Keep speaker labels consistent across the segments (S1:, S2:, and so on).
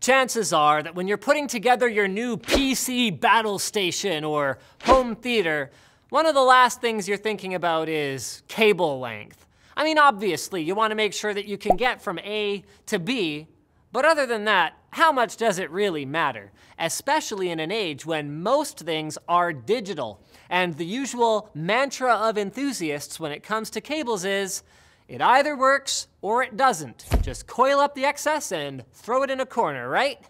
S1: Chances are that when you're putting together your new PC battle station or home theater, one of the last things you're thinking about is cable length. I mean, obviously, you want to make sure that you can get from A to B, but other than that, how much does it really matter? Especially in an age when most things are digital. And the usual mantra of enthusiasts when it comes to cables is, it either works or it doesn't. Just coil up the excess and throw it in a corner, right?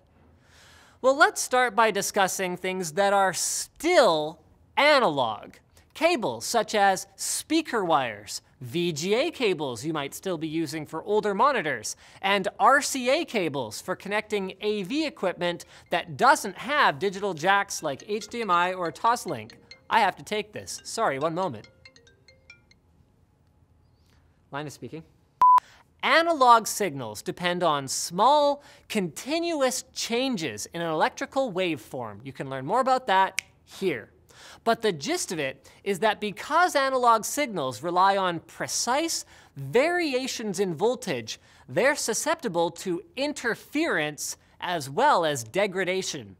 S1: Well, let's start by discussing things that are still analog. Cables such as speaker wires, VGA cables you might still be using for older monitors, and RCA cables for connecting AV equipment that doesn't have digital jacks like HDMI or Toslink. I have to take this. Sorry, one moment. Linus speaking. Analog signals depend on small, continuous changes in an electrical waveform. You can learn more about that here. But the gist of it is that because analog signals rely on precise variations in voltage, they're susceptible to interference as well as degradation.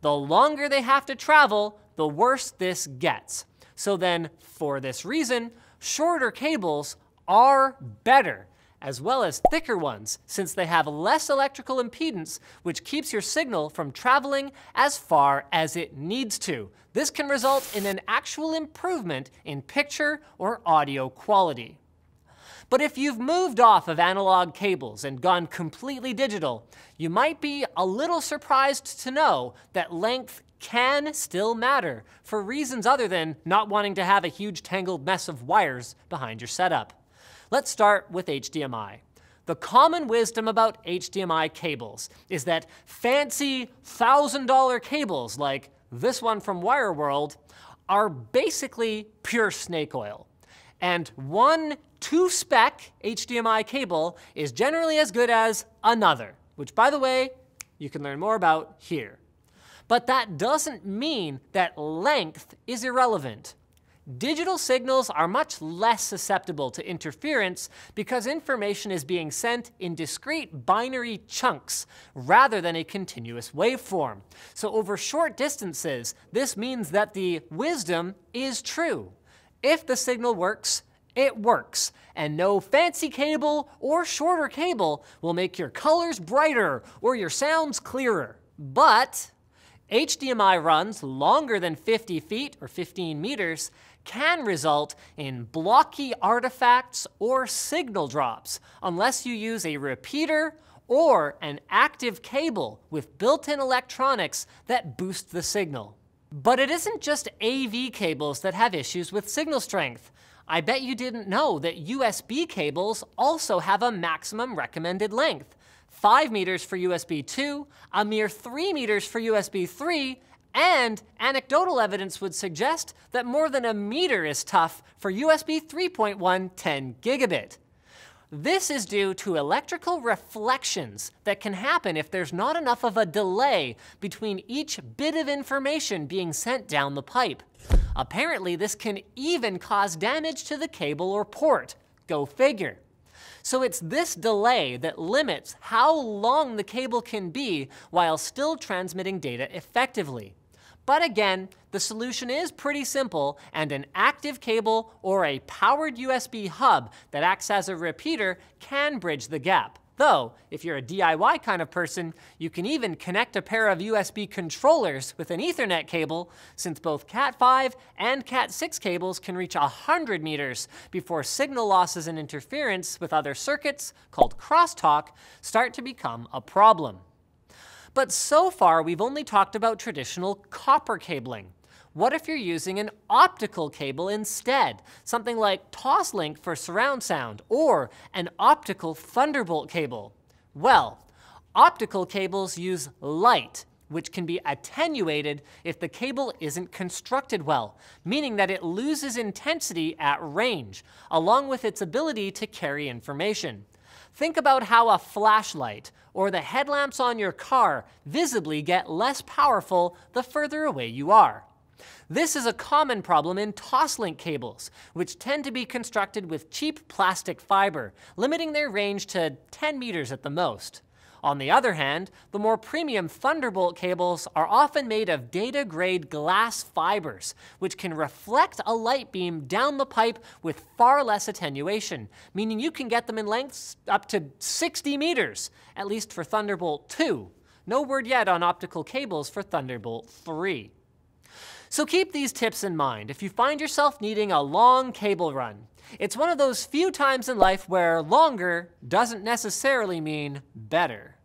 S1: The longer they have to travel, the worse this gets. So then, for this reason, shorter cables are better, as well as thicker ones, since they have less electrical impedance, which keeps your signal from traveling as far as it needs to. This can result in an actual improvement in picture or audio quality. But if you've moved off of analog cables and gone completely digital, you might be a little surprised to know that length can still matter for reasons other than not wanting to have a huge tangled mess of wires behind your setup. Let's start with HDMI. The common wisdom about HDMI cables is that fancy $1,000 cables like this one from WireWorld are basically pure snake oil. And one two spec HDMI cable is generally as good as another, which by the way, you can learn more about here. But that doesn't mean that length is irrelevant. Digital signals are much less susceptible to interference because information is being sent in discrete binary chunks rather than a continuous waveform. So over short distances, this means that the wisdom is true. If the signal works, it works, and no fancy cable or shorter cable will make your colors brighter or your sounds clearer. But HDMI runs longer than 50 feet or 15 meters can result in blocky artifacts or signal drops unless you use a repeater or an active cable with built-in electronics that boost the signal. But it isn't just AV cables that have issues with signal strength. I bet you didn't know that USB cables also have a maximum recommended length. 5 meters for USB 2, a mere 3 meters for USB 3, and anecdotal evidence would suggest that more than a meter is tough for USB 3.1 10 gigabit. This is due to electrical reflections that can happen if there's not enough of a delay between each bit of information being sent down the pipe. Apparently, this can even cause damage to the cable or port. Go figure. So it's this delay that limits how long the cable can be while still transmitting data effectively. But again, the solution is pretty simple, and an active cable or a powered USB hub that acts as a repeater can bridge the gap. Though, if you're a DIY kind of person, you can even connect a pair of USB controllers with an Ethernet cable, since both Cat5 and Cat6 cables can reach 100 meters before signal losses and interference with other circuits, called crosstalk, start to become a problem. But so far, we've only talked about traditional copper cabling. What if you're using an optical cable instead? Something like Toslink for surround sound, or an optical Thunderbolt cable. Well, optical cables use light, which can be attenuated if the cable isn't constructed well, meaning that it loses intensity at range, along with its ability to carry information. Think about how a flashlight or the headlamps on your car visibly get less powerful the further away you are. This is a common problem in Toslink cables, which tend to be constructed with cheap plastic fiber, limiting their range to 10 meters at the most. On the other hand, the more premium Thunderbolt cables are often made of data grade glass fibers, which can reflect a light beam down the pipe with far less attenuation, meaning you can get them in lengths up to 60 meters, at least for Thunderbolt 2. No word yet on optical cables for Thunderbolt 3. So keep these tips in mind if you find yourself needing a long cable run. It's one of those few times in life where longer doesn't necessarily mean better.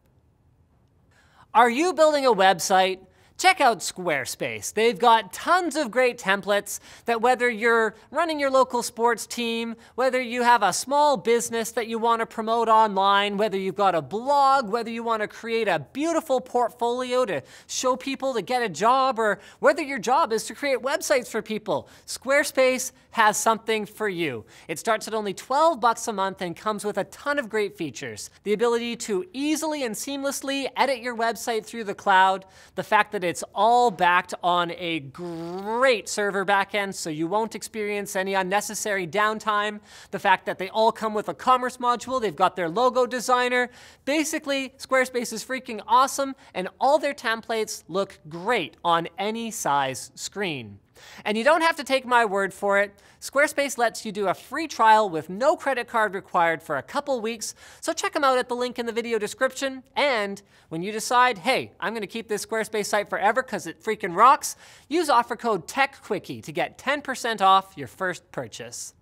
S1: Are you building a website check out Squarespace. They've got tons of great templates that whether you're running your local sports team, whether you have a small business that you want to promote online, whether you've got a blog, whether you want to create a beautiful portfolio to show people to get a job, or whether your job is to create websites for people, Squarespace has something for you. It starts at only 12 bucks a month and comes with a ton of great features. The ability to easily and seamlessly edit your website through the cloud, the fact that it's all backed on a great server backend, so you won't experience any unnecessary downtime. The fact that they all come with a commerce module, they've got their logo designer. Basically, Squarespace is freaking awesome, and all their templates look great on any size screen. And you don't have to take my word for it. Squarespace lets you do a free trial with no credit card required for a couple weeks, so check them out at the link in the video description. And when you decide, hey, I'm gonna keep this Squarespace site forever because it freaking rocks, use offer code TECHQUICKIE to get 10% off your first purchase.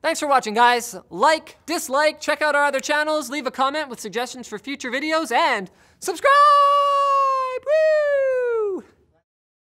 S1: Thanks for watching, guys. Like, dislike, check out our other channels, leave a comment with suggestions for future videos, and subscribe! Woo!